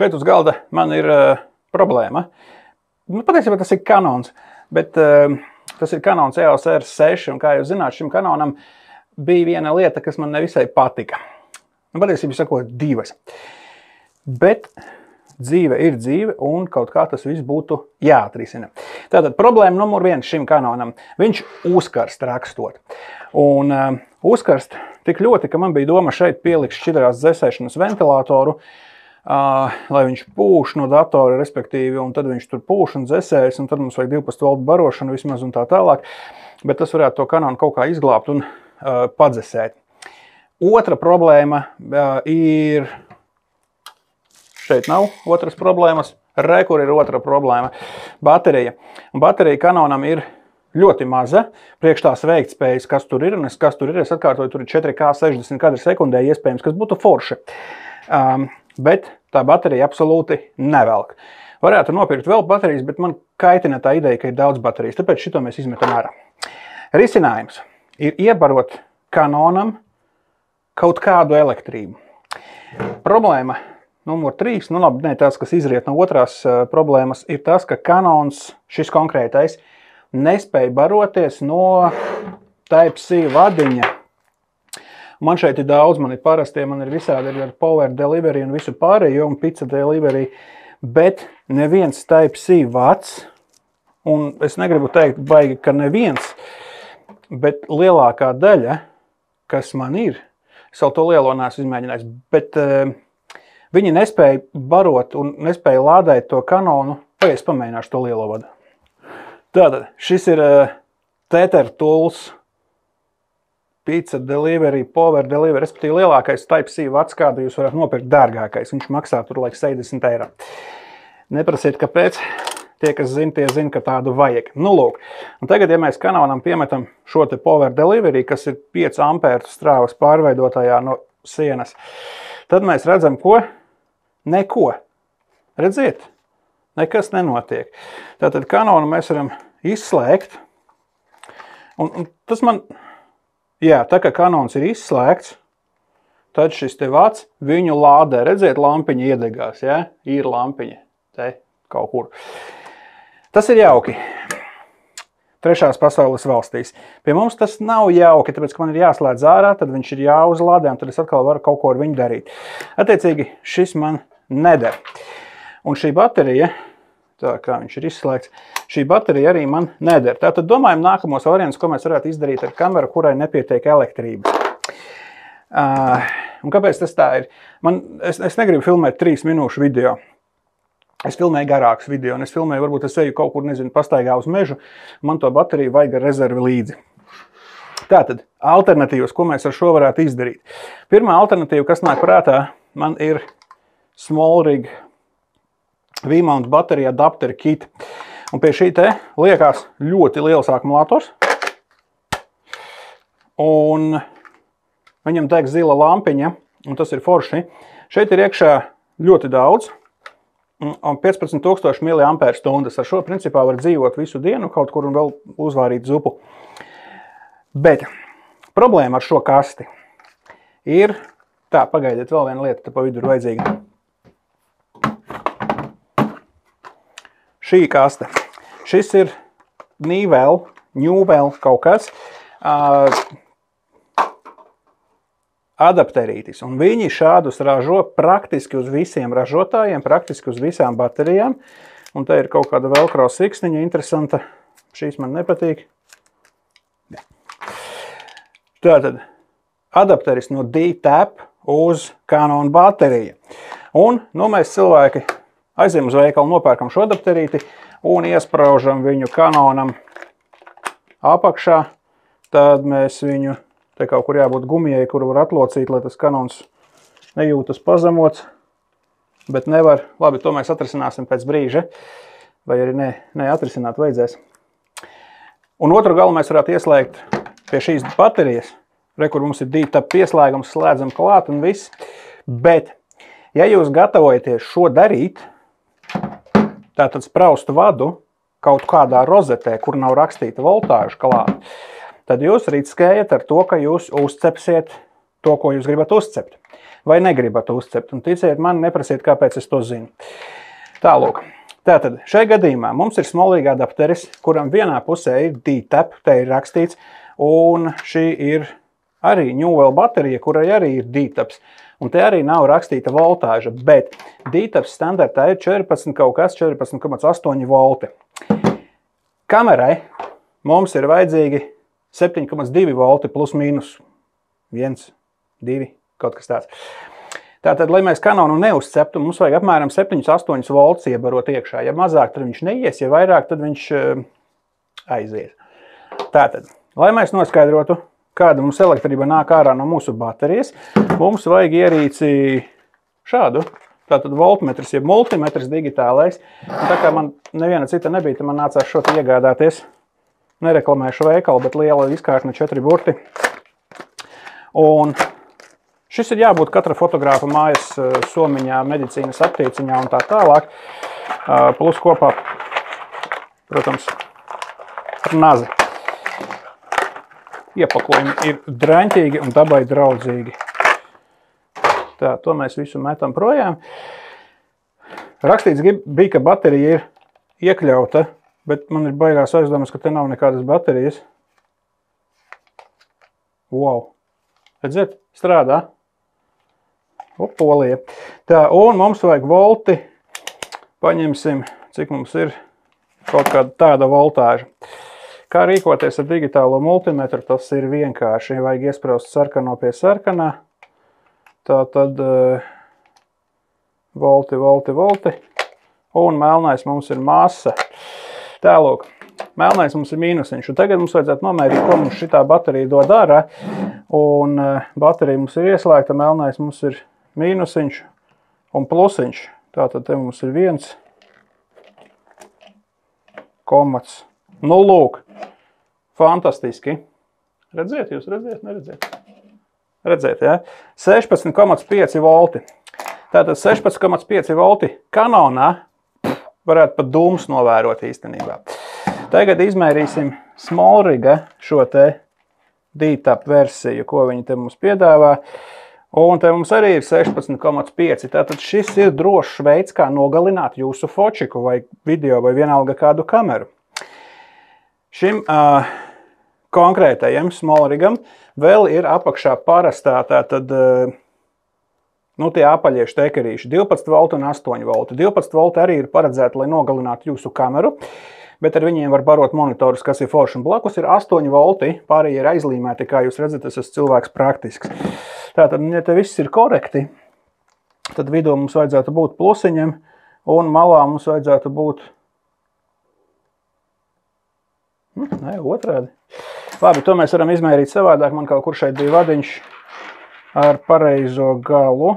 Šeit uz galda man ir uh, problēma. Nu, patiesībā tas ir kanons, bet uh, tas ir kanons EOS R6. Un, kā jūs zināt, šim kanonam bija viena lieta, kas man nevisai patika. Nu, patiesībā sakot, divas. Bet dzīve ir dzīve, un kaut kā tas viss būtu jāatrisina. Tātad problēma numur viens šim kanonam. Viņš uzkarst rakstot. Un uh, uzkarst tik ļoti, ka man bija doma šeit pielikt šķidrās dzēsēšanas ventilatoru, uh, lai viņš pūš no datora, respektīvi, un tad viņš tur pūš un dzēsējas, un tad mums vajag 12 voltu barošanu vismaz un tā tālāk. Bet tas varētu to kanonu kaut kā izglābt un uh, padzesēt. Otra problēma uh, ir Šeit nav otras problēmas. Re, kur ir otra problēma? Baterija. Un baterija kanonam ir ļoti maza. Priekš tās veiktspējas, kas tur ir, un es, kas tur ir, es atkārtoju, tur ir 4K 60 kadri sekundē, iespējams, kas būtu forši. Um, bet tā baterija absolūti nevelk. Varētu nopirkt vēl baterijas, bet man kaitina tā ideja, ka ir daudz baterijas. Tāpēc šito mēs izmetam ārā. Risinājums ir iebarot kanonam kaut kādu elektrību. Problēma Numur trīs, nu labi, ne, tas, kas izriet no otrās uh, problēmas, ir tas, ka kanons, šis konkrētais, nespēja baroties no Type-C vadiņa. Man šeit ir daudz, man ir parastie, man ir visādi ar power delivery un visu pārējo, un pizza delivery, bet neviens Type-C vads, un es negribu teikt baigi, ka neviens, bet lielākā daļa, kas man ir, es vēl to lielo neesmu izmēģinājis, bet uh, Viņi nespēja barot un nespēja lādēt to kanonu. Es pamēģināšu to lielo vadu? Tātad šis ir uh, Tether Tools Pizza Delivery, Power Delivery, respektīvi lielākais Type-C vats, kādu jūs varat nopirkt dārgākais. Viņš maksā tur laik 60 eiro. Neprasiet, kāpēc. Tie, kas zina, tie zina, ka tādu vajag. Nu, lūk. Un tagad, ja mēs kanonam piemetam šo te Power Delivery, kas ir 5 ampēru strāvas pārveidotājā no sienas, tad mēs redzam, ko Neko. Redziet, nekas nenotiek. Tātad kanonu mēs varam izslēgt. Un, un tas man, jā, tā kā kanons ir izslēgts, tad šis te vats viņu lādē. Redziet, lampiņa iedegās, ja? Ir lampiņa te kaut kur. Tas ir jauki. Trešās pasaules valstīs. Pie mums tas nav jauki, tāpēc, ka man ir jāslēdz ārā, tad viņš ir jāuzlādē, un tad es atkal varu kaut ko ar viņu darīt. Attiecīgi, šis man neder. Un šī baterija, tā kā viņš ir izslēgts, šī baterija arī man neder. Tātad domājam nākamos variantus, ko mēs varētu izdarīt ar kameru, kurai nepietiek elektrība. Uh, un kāpēc tas tā ir? Man, es, es negribu filmēt trīs minūšu video. Es filmēju garākus video, un es filmēju, varbūt es eju kaut kur, nezinu, pastaigā uz mežu. Man to bateriju vajag ar rezervi līdzi. Tātad, alternatīvas, ko mēs ar šo varētu izdarīt. Pirmā alternatīva, kas nāk prātā, man ir Smallrig V-mount baterija adapteri kit. Un pie šī te liekas ļoti liels akumulators. Un viņam deg zila lampiņa, un tas ir forši. Šeit ir iekšā ļoti daudz, un 15,000 mAh. Ar šo principā var dzīvot visu dienu kaut kur un vēl uzvārīt zupu. Bet problēma ar šo kasti ir, tā, pagaidiet, vēl viena lieta, te pa vidu ir vajadzīga. Šī kaste. Šis ir nīvēl, ņūvēl kaut kas. Uh, adapterītis. Un viņi šādus ražo praktiski uz visiem ražotājiem, praktiski uz visām baterijām. Un te ir kaut kāda velcro siksniņa interesanta. Šīs man nepatīk. Ja. Tātad adapteris no D-Tap uz Canon bateriju. Un nu, mēs cilvēki Aizējām uz veikalu, nopērkam šo adapterīti un iespraužam viņu kanonam apakšā. Tad mēs viņu, te kaut kur jābūt gumijai, kuru var atlocīt, lai tas kanons nejūtas pazemots. Bet nevar, labi, to mēs atrisināsim pēc brīža. Vai arī ne, ne atrisināt vajadzēs. Un otru galu mēs varētu ieslēgt pie šīs baterijas. Re, kur mums ir dīta pieslēgums, slēdzam klāt un viss. Bet, ja jūs gatavojaties šo darīt, tātad spraustu vadu kaut kādā rozetē, kur nav rakstīta voltāža klāt, tad jūs riskējat ar to, ka jūs uzcepsiet to, ko jūs gribat uzcept. Vai negribat uzcept. Un ticiet man, neprasiet, kāpēc es to zinu. Tālāk. Tātad šajā gadījumā mums ir smolīga adapteris, kuram vienā pusē ir DTAP, te ir rakstīts, un šī ir arī Newell baterija, kurai arī ir DTAPs. Un te arī nav rakstīta voltāža, bet DTAPs standartā ir 14 kaut kas, 14,8 volti. Kamerai mums ir vajadzīgi 7,2 volti plus mīnus 1, 2, kaut kas tāds. Tātad, lai mēs kanonu neuzceptu, mums vajag apmēram 7-8 volts iebarot iekšā. Ja mazāk, tad viņš neies, ja vairāk, tad viņš uh, aizies. Tātad, lai mēs noskaidrotu, kāda mums elektrība nāk ārā no mūsu baterijas, mums vajag ierīci šādu. Tātad voltmetrs, jeb multimetrs digitālais. Un tā kā man neviena cita nebija, tad man nācās šo iegādāties. Nereklamēšu veikalu, bet liela izkārtne četri burti. Un Šis ir jābūt katra fotografa mājas eh, somiņā, medicīnas attieciņā un tā tālāk. Eh, plus kopā, protams, ar nazi. Iepakojumi ir draņķīgi un dabai draudzīgi. Tā, to mēs visu metam projām. Rakstīts bija, ka baterija ir iekļauta, bet man ir baigās aizdomas, ka te nav nekādas baterijas. Wow! Redziet, strādā. Polija. Tā, un mums vajag volti. Paņemsim, cik mums ir kaut kāda tāda voltāža. Kā rīkoties ar digitālo multimetru, tas ir vienkārši. Vajag iespraust sarkano pie sarkanā. Tā tad uh, volti, volti, volti. Un melnais mums ir masa. Tālūk, melnais mums ir mīnusiņš. Un tagad mums vajadzētu nomērīt, ko mums šitā baterija dod ārā. Un uh, baterija mums ir ieslēgta, melnais mums ir mīnusiņš un plusiņš. Tātad te mums ir viens komats. Nu, lūk, fantastiski. Redziet, jūs redziet, neredziet? Redziet, ja? 16,5 volti. Tātad 16,5 volti kanonā varētu pat dūmus novērot īstenībā. Tagad izmērīsim Smallriga šo te DTAP versiju, ko viņi te mums piedāvā. Un te mums arī ir 16,5. Tātad šis ir drošs veids, kā nogalināt jūsu fočiku vai video vai vienalga kādu kameru. Šim uh, konkrētajam smolrigam vēl ir apakšā parastā tātad, uh, nu, tie apaļie štekerīši 12 volti un 8 volti. 12 volti arī ir paredzēti, lai nogalinātu jūsu kameru. Bet ar viņiem var barot monitorus, kas ir forši. Un blakus ir 8 volti, pārējie ir aizlīmēti, kā jūs redzat, tas esmu cilvēks praktisks. Tātad, ja te viss ir korekti, tad vidū mums vajadzētu būt plusiņam, un malā mums vajadzētu būt hm, Nē, otrādi. Labi, to mēs varam izmērīt savādāk. Man kaut kur šeit bija vadiņš ar pareizo galu.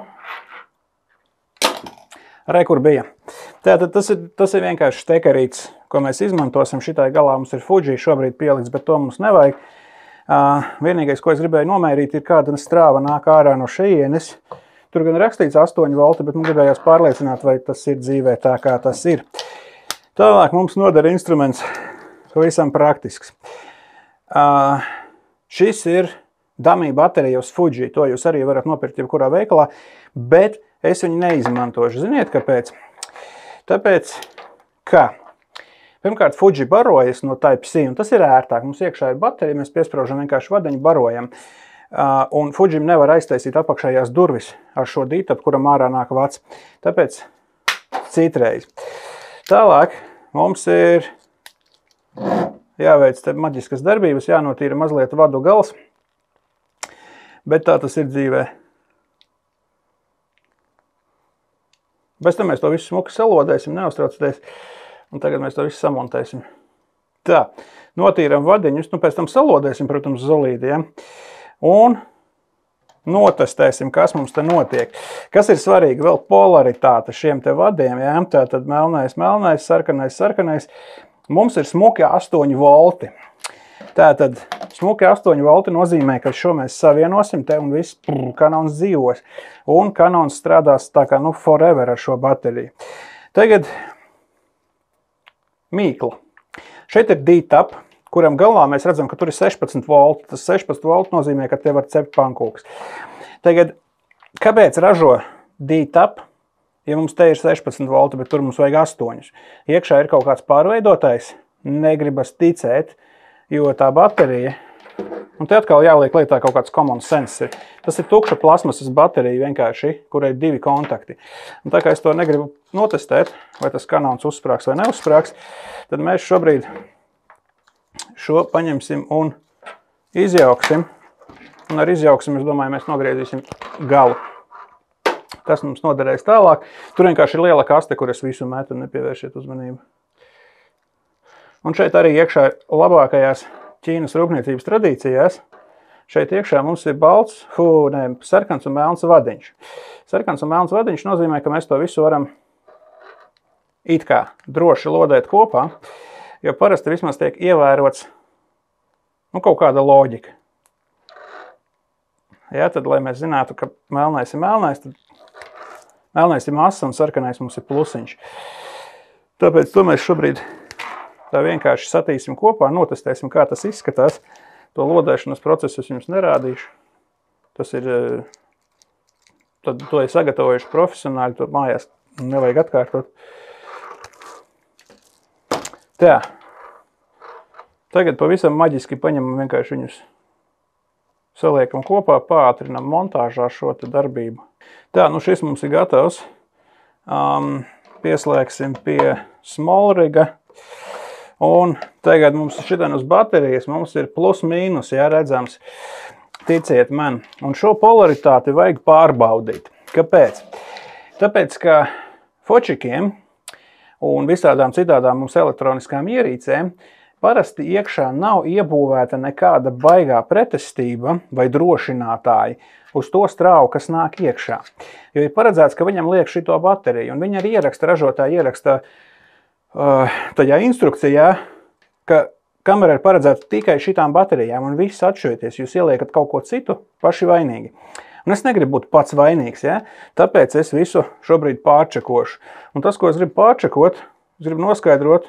Re, kur bija. Tātad tas ir, tas ir vienkārši stekarīts, ko mēs izmantosim. Šitai galā mums ir Fuji šobrīd pielikts, bet to mums nevajag. Vienīgais, ko es gribēju nomērīt, ir kāda strāva nāk ārā no šejienes. Tur gan rakstīts 8 volti, bet man gribējās pārliecināt, vai tas ir dzīvē tā, kā tas ir. Tālāk mums nodara instruments pavisam praktisks. Uh, šis ir dummy baterija uz Fuji. To jūs arī varat nopirkt jebkurā veikalā, bet es viņu neizmantošu. Ziniet, kāpēc? Tāpēc, ka pirmkārt Fuji barojas no Type-C, un tas ir ērtāk. Mums iekšā ir baterija, mēs piesprāžam vienkārši vadiņu, barojam. Uh, un Fujim nevar aiztaisīt apakšējās durvis ar šo dītapu, kuram ārā nāk vats. Tāpēc citreiz. Tālāk mums ir jāveic maģiskas darbības, jānotīra mazliet vadu gals, bet tā tas ir dzīvē. Bez tam mēs to visu smuki salodēsim, neuztraucieties. Un tagad mēs to visu samontēsim. Tā, notīram vadiņus, nu pēc tam salodēsim, protams, zolīti. Ja? Un notestēsim, kas mums te notiek. Kas ir svarīgi? Vēl polaritāte šiem te vadiem. Ja? Tātad melnais, melnais, sarkanais, sarkanais. Mums ir smuki 8 volti. Tātad smuki 8 volti nozīmē, ka šo mēs savienosim te un viss prr, kanons dzīvos. Un kanons strādās tā kā nu forever ar šo bateriju. Tagad mīkla. Šeit ir D-tap, kuram galvā mēs redzam, ka tur ir 16 volti. Tas 16 volti nozīmē, ka te var cept pankūks. Tagad, kāpēc ražo DTAP, ja mums te ir 16 volti, bet tur mums vajag 8? Iekšā ir kaut kāds pārveidotais, negribas ticēt, jo tā baterija Un te atkal jāliek lietā kaut kāds common sense. Ir. Tas ir tukša plasmasas baterija vienkārši, kurai ir divi kontakti. Un tā kā es to negribu notestēt, vai tas kanāls uzsprāgs vai neuzsprāgs, tad mēs šobrīd šo paņemsim un izjauksim. Un ar izjauksim, es domāju, mēs nogriezīsim galu. Tas mums noderēs tālāk. Tur vienkārši ir liela kaste, kur es visu metu un nepievēršiet uzmanību. Un šeit arī iekšā labākajās Ķīnas rūpniecības tradīcijās. Šeit iekšā mums ir balts, hu, ne, sarkans un melns vadiņš. Sarkans un melns vadiņš nozīmē, ka mēs to visu varam it kā droši lodēt kopā, jo parasti vismaz tiek ievērots nu, kaut kāda loģika. Ja, tad, lai mēs zinātu, ka melnais ir melnais, tad melnais ir masa un sarkanais mums ir plusiņš. Tāpēc to mēs šobrīd Tā vienkārši satīsim kopā, notestēsim, kā tas izskatās. To lodēšanas procesu es jums nerādīšu. Tas ir, eh, tad to ir sagatavojuši profesionāļi, to mājās nevajag atkārtot. Tā. Tagad pavisam maģiski paņemam vienkārši viņus saliekam kopā, pātrinam montāžā šo darbību. Tā, nu šis mums ir gatavs. Um, pieslēgsim pie smolriga. Un tagad mums šitien uz baterijas mums ir plus mīnus, jā, redzams. Ticiet man. Un šo polaritāti vajag pārbaudīt. Kāpēc? Tāpēc, ka fočikiem un visādām citādām mums elektroniskām ierīcēm parasti iekšā nav iebūvēta nekāda baigā pretestība vai drošinātāji uz to strauju, kas nāk iekšā. Jo ir paredzēts, ka viņam liek šito bateriju, un viņi arī ieraksta, ražotāji ieraksta uh, tajā instrukcijā, ka kamera ir paredzēta tikai šitām baterijām un viss atšķirieties. Jūs ieliekat kaut ko citu, paši vainīgi. Un es negribu būt pats vainīgs, ja? tāpēc es visu šobrīd pārčekošu. Un tas, ko es gribu pārčekot, es gribu noskaidrot,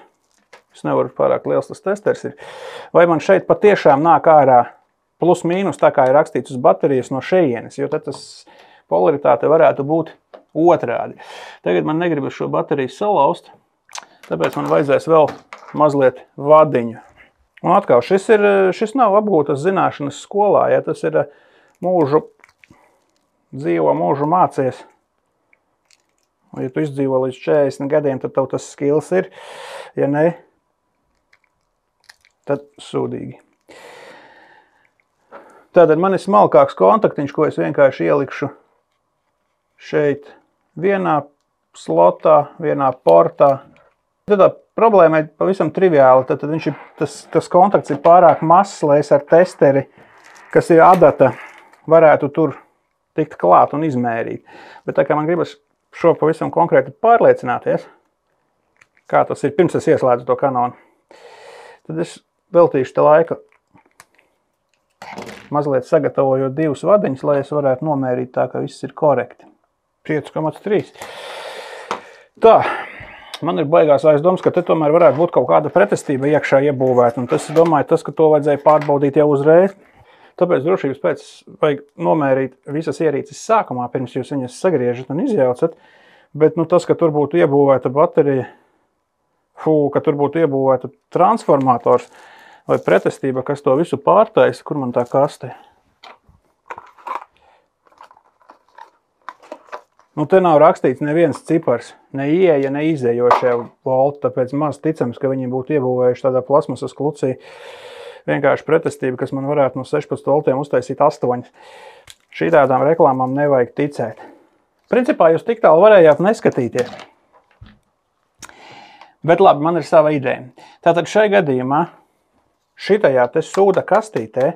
es nevaru pārāk liels tas testers ir, vai man šeit patiešām nāk ārā plus mīnus, tā kā ir rakstīts uz baterijas no šejienes, jo tad tas polaritāte varētu būt otrādi. Tagad man negribas šo bateriju salauzt, Tāpēc man vajadzēs vēl mazliet vadiņu. Un atkal, šis, ir, šis nav apgūtas zināšanas skolā, ja tas ir mūžu dzīvo, mūžu mācies. Ja tu izdzīvo līdz 40 gadiem, tad tev tas skills ir. Ja ne, tad sūdīgi. Tātad man ir smalkāks kontaktiņš, ko es vienkārši ielikšu šeit vienā slotā, vienā portā, Tad tā problēma ir pavisam triviāla. Tad, tad viņš ir, tas, tas kontakts ir pārāk mazs, lai es ar testeri, kas ir adata, varētu tur tikt klāt un izmērīt. Bet tā kā man gribas šo pavisam konkrēti pārliecināties, kā tas ir pirms es ieslēdzu to kanonu, tad es veltīšu te laiku mazliet sagatavojot divus vadiņus, lai es varētu nomērīt tā, ka viss ir korekti. 5,3. Tā, man ir baigās aizdoms, ka te tomēr varētu būt kaut kāda pretestība iekšā iebūvēta. Un tas, domāju, tas, ka to vajadzēja pārbaudīt jau uzreiz. Tāpēc drošības pēc vajag nomērīt visas ierīces sākumā, pirms jūs viņas sagriežat un izjaucat. Bet nu, tas, ka tur būtu iebūvēta baterija, fū, ka tur būtu iebūvēta transformators vai pretestība, kas to visu pārtaisa, kur man tā kaste. Nu, te nav rakstīts neviens cipars, ne ieeja, ne izējošie volti, tāpēc maz ticams, ka viņi būtu iebūvējuši tādā plasmasas klucī vienkārši pretestību, kas man varētu no 16 voltiem uztaisīt 8. Šī tādām reklāmām nevajag ticēt. Principā jūs tik tālu varējāt neskatīties. Bet labi, man ir sava ideja. Tātad šajā gadījumā šitajā te sūda kastītē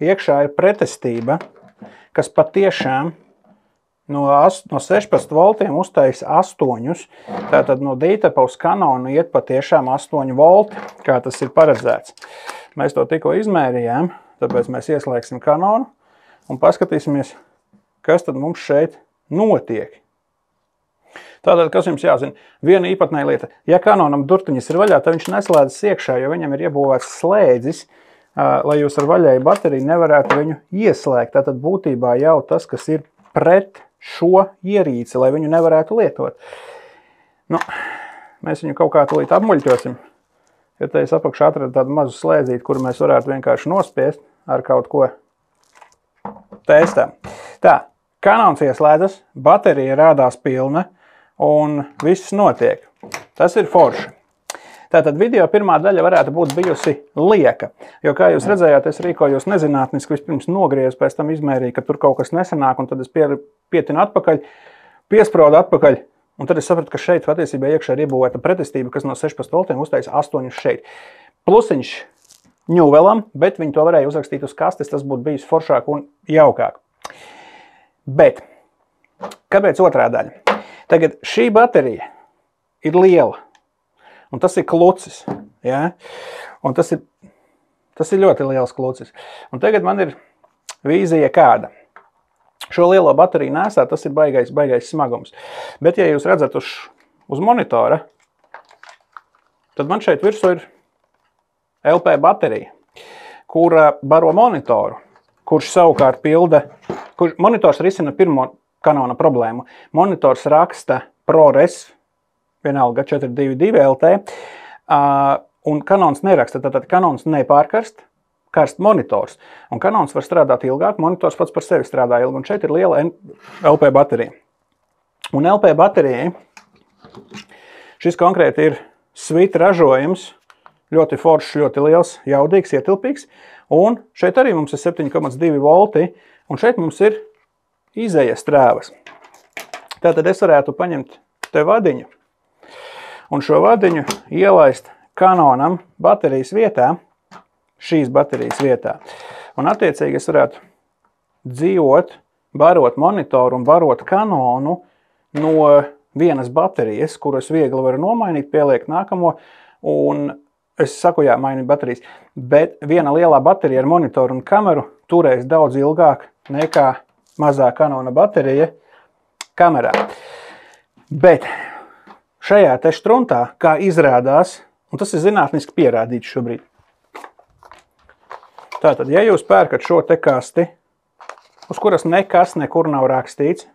iekšā ir pretestība, kas patiešām no, no 16 voltiem uztaisa 8. Tātad no dītapa uz kanonu iet patiešām 8 volti, kā tas ir paredzēts. Mēs to tikko izmērījām, tāpēc mēs ieslēgsim kanonu un paskatīsimies, kas tad mums šeit notiek. Tātad, kas jums jāzina? Viena īpatnēja lieta. Ja kanonam durtiņas ir vaļā, tad viņš neslēdzas iekšā, jo viņam ir iebūvēts slēdzis lai jūs ar vaļēju bateriju nevarētu viņu ieslēgt. Tātad būtībā jau tas, kas ir pret šo ierīci, lai viņu nevarētu lietot. Nu, mēs viņu kaut kā tūlīt apmuļķosim. Ja te es apakšā atradu tādu mazu slēdzīti, kuru mēs varētu vienkārši nospiest ar kaut ko testām. Tā, kanons ieslēdzas, baterija rādās pilna un viss notiek. Tas ir forši. Tātad video pirmā daļa varētu būt bijusi lieka, jo, kā jūs redzējāt, es rīkojos nezinātniski, vispirms nogriezu, pēc tam izmērīju, ka tur kaut kas nesanāk, un tad es pie, pietinu atpakaļ, piespraudu atpakaļ, un tad es sapratu, ka šeit patiesībā iekšā ir iebūvēta pretestība, kas no 16 voltiem uztaisa 8 šeit. Plusiņš ņūvelam, bet viņi to varēja uzrakstīt uz kastes, tas būtu bijis foršāk un jaukāk. Bet, kāpēc otrā daļa? Tagad šī baterija ir liela, un tas ir klucis. Ja? Un tas ir, tas ir ļoti liels klucis. Un tagad man ir vīzija kāda. Šo lielo bateriju nesā, tas ir baigais, baigais smagums. Bet, ja jūs redzat uz, uz monitora, tad man šeit virsū ir LP baterija, kura baro monitoru, kurš savukārt pilda, kurš monitors risina pirmo kanona problēmu. Monitors raksta ProRes vienalga 422 LT, un kanons neraksta, tātad kanons nepārkarst, karst monitors. Un kanons var strādāt ilgāk, monitors pats par sevi strādā ilgi, un šeit ir liela LP baterija. Un LP baterijai šis konkrēti ir svita ražojums, ļoti foršs, ļoti liels, jaudīgs, ietilpīgs, un šeit arī mums ir 7,2 volti, un šeit mums ir izējas trēvas. Tātad es varētu paņemt te vadiņu, un šo vadiņu ielaist kanonam baterijas vietā, šīs baterijas vietā. Un attiecīgi es varētu dzīvot, barot monitoru un barot kanonu no vienas baterijas, kuru es viegli varu nomainīt, pieliekt nākamo, un es saku, jā, mainu baterijas, bet viena lielā baterija ar monitoru un kameru turēs daudz ilgāk nekā mazā kanona baterija kamerā. Bet šajā te struntā, kā izrādās, un tas ir zinātniski pierādīts šobrīd. Tātad, ja jūs pērkat šo te kasti, uz kuras nekas nekur nav rakstīts,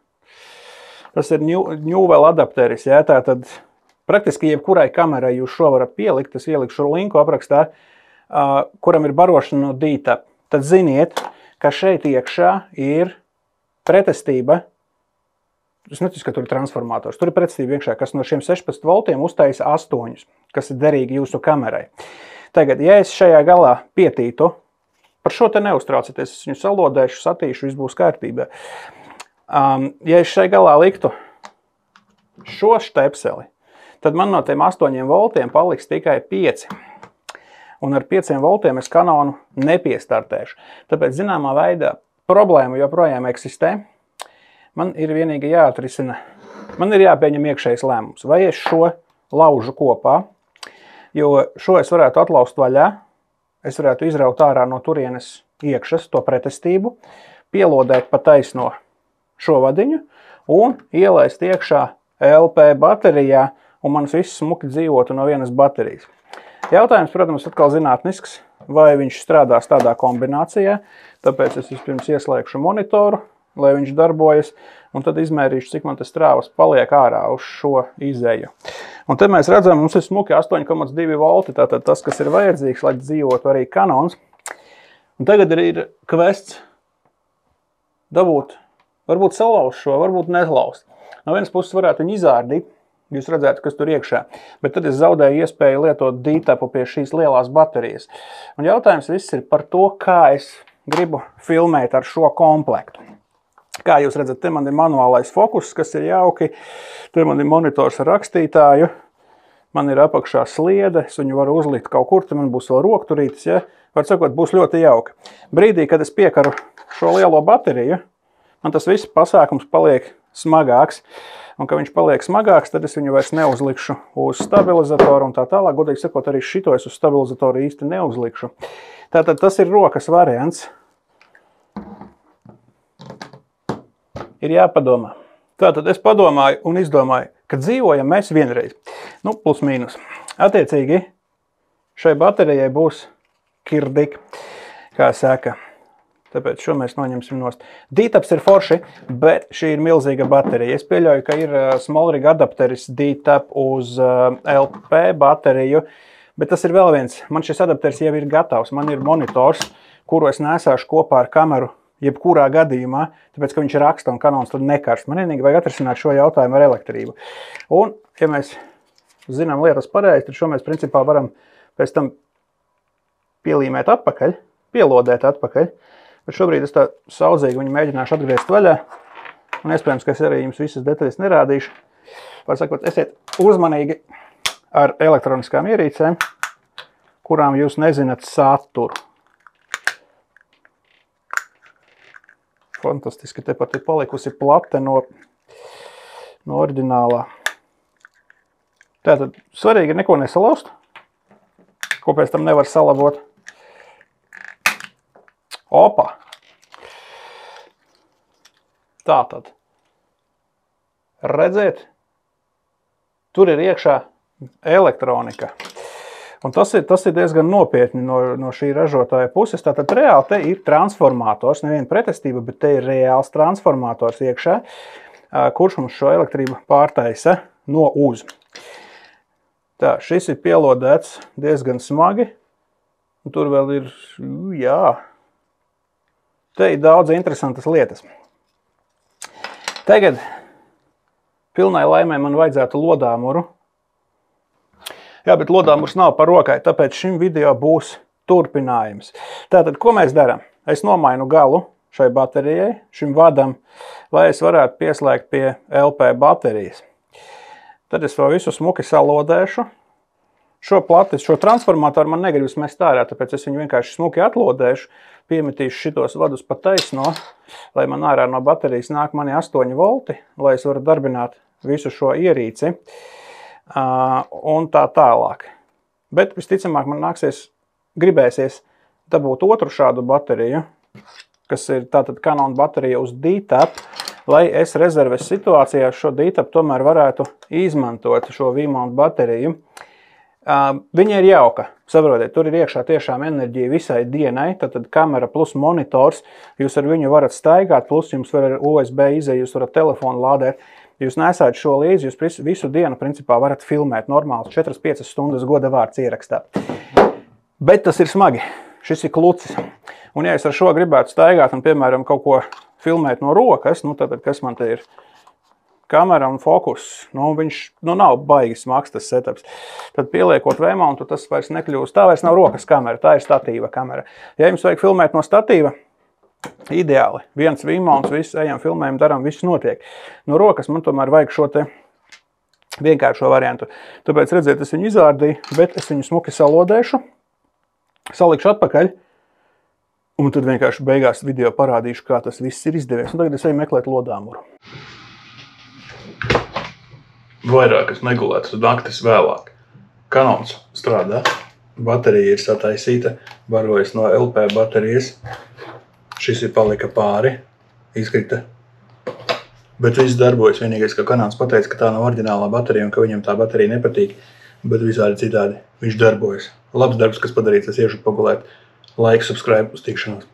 tas ir ņūvel adapteris, ja, tātad praktiski jebkurai kamerai jūs šo varat pielikt, es ielikšu linku aprakstā, kuram ir barošana no dīta, tad ziniet, ka šeit iekšā ir pretestība Es neticu, ka tur ir transformators. Tur ir pretstība iekšā, kas no šiem 16 voltiem uztaisa 8, kas ir derīgi jūsu kamerai. Tagad, ja es šajā galā pietītu, par šo te neuztraucieties, es viņu salodēšu, satīšu, viss būs kārtībā. Um, ja es šajā galā liktu šo stepseli, tad man no tiem 8 voltiem paliks tikai 5. Un ar 5 voltiem es kanonu nepiestartēšu. Tāpēc, zināmā veidā, problēma joprojām eksistē man ir vienīgi jāatrisina, man ir jāpieņem iekšējs lēmums, vai es šo laužu kopā, jo šo es varētu atlaust vaļā, es varētu izraut ārā no turienes iekšas to pretestību, pielodēt pa taisno šo vadiņu un ielaist iekšā LP baterijā, un mans viss smuki dzīvotu no vienas baterijas. Jautājums, protams, atkal zinātnisks, vai viņš strādās tādā kombinācijā, tāpēc es vispirms ieslēgšu monitoru, lai viņš darbojas, un tad izmērīšu, cik man tas strāvas paliek ārā uz šo izēju. Un te mēs redzam, mums ir smuki 8,2 volti, tātad tas, kas ir vajadzīgs, lai dzīvotu arī kanons. Un tagad ir kvests dabūt, varbūt salauzt šo, varbūt neslauzt. No vienas puses varētu viņu izārdīt, jūs redzētu, kas tur iekšā. Bet tad es zaudēju iespēju lietot dītapu pie šīs lielās baterijas. Un jautājums viss ir par to, kā es gribu filmēt ar šo komplektu. Kā jūs redzat, te man ir manuālais fokus, kas ir jauki. Te man ir monitors ar rakstītāju. Man ir apakšā sliede, es viņu varu uzlikt kaut kur, te man būs vēl rokturītis, ja? Var sakot, būs ļoti jauki. Brīdī, kad es piekaru šo lielo bateriju, man tas viss pasākums paliek smagāks. Un, kad viņš paliek smagāks, tad es viņu vairs neuzlikšu uz stabilizatoru un tā tālāk. Godīgi sakot, arī šito es uz stabilizatoru īsti neuzlikšu. Tātad tas ir rokas variants. ir jāpadomā. Tātad es padomāju un izdomāju, ka dzīvojam mēs vienreiz. Nu, plus mīnus. Attiecīgi, šai baterijai būs kirdik, kā saka. Tāpēc šo mēs noņemsim nost. Dītaps ir forši, bet šī ir milzīga baterija. Es pieļauju, ka ir smallrig adapteris dītap uz LP bateriju, bet tas ir vēl viens. Man šis adapteris jau ir gatavs. Man ir monitors, kuru es nesāšu kopā ar kameru jebkurā gadījumā, tāpēc, ka viņš raksta un kanons tur nekarst. Man vienīgi vajag atrisināt šo jautājumu ar elektrību. Un, ja mēs zinām lietas pareizi, tad šo mēs principā varam pēc tam pielīmēt atpakaļ, pielodēt atpakaļ. Bet šobrīd es tā saudzīgi viņu mēģināšu atgriezt vaļā. Un iespējams, ka es arī jums visas detaļas nerādīšu. Var sakot, esiet uzmanīgi ar elektroniskām ierīcēm, kurām jūs nezināt saturu. Fantastiski, tepat ir palikusi plate no, no oriģinālā. Tātad svarīgi neko nesalauzt, ko pēc tam nevar salabot. Opa! Tātad. Redziet, tur ir iekšā elektronika. Un tas ir, tas ir diezgan nopietni no, no šī ražotāja puses. Tātad reāli te ir transformators, neviena pretestība, bet te ir reāls transformators iekšā, kurš mums šo elektrību pārtaisa no uz. Tā, šis ir pielodēts diezgan smagi. Un tur vēl ir, jā, te ir daudz interesantas lietas. Tagad pilnai laimē man vajadzētu lodāmuru Jā, bet lodāmurs nav par rokai, tāpēc šim video būs turpinājums. Tātad, ko mēs darām? Es nomainu galu šai baterijai, šim vadam, lai es varētu pieslēgt pie LP baterijas. Tad es to visu smuki salodēšu. Šo plati, šo transformatoru man negribas mest ārā, tāpēc es viņu vienkārši smuki atlodēšu, piemetīšu šitos vadus pa taisno, lai man ārā no baterijas nāk mani 8 volti, lai es varu darbināt visu šo ierīci. Un tā tālāk. Bet visticamāk man nāksies, gribēsies dabūt otru šādu bateriju, kas ir tātad Canon baterija uz DTAP, lai es rezerves situācijā šo DTAP tomēr varētu izmantot šo V-mount bateriju. Viņa ir jauka, saprotiet, tur ir iekšā tiešām enerģija visai dienai, tad, kamera plus monitors, jūs ar viņu varat staigāt, plus jums var ar USB izēju, jūs varat telefonu lādēt. Jūs nesāt šo līdzi, jūs visu dienu principā varat filmēt normāli 4-5 stundas goda vārds ierakstā. Bet tas ir smagi. Šis ir klucis. Un ja es ar šo gribētu staigāt un, piemēram, kaut ko filmēt no rokas, nu tad kas man te ir? Kamera un fokus. Nu, viņš nu, nav baigi smags tas setups. Tad pieliekot V-mountu, tas vairs nekļūst. Tā vairs nav rokas kamera, tā ir statīva kamera. Ja jums vajag filmēt no statīva, Ideāli. Viens vīmons, viss ejam, filmējam, darām, viss notiek. No rokas man tomēr vajag šo te vienkāršo variantu. Tāpēc, redziet, es viņu izārdīju, bet es viņu smuki salodēšu, salikšu atpakaļ, un tad vienkārši beigās video parādīšu, kā tas viss ir izdevies. Un tagad es eju meklēt lodāmuru. Vairāk es negulētu, tad naktis vēlāk. Kanons strādā, baterija ir sataisīta, barojas no LP baterijas. Šis ir palika pāri, izkrita. Bet viss darbojas. Vienīgais, ka kanāls pateica, ka tā nav oriģinālā baterija un ka viņam tā baterija nepatīk. Bet visādi citādi viņš darbojas. Labs darbs, kas padarīts, es iešu pagulēt. Like, subscribe, uz tikšanos.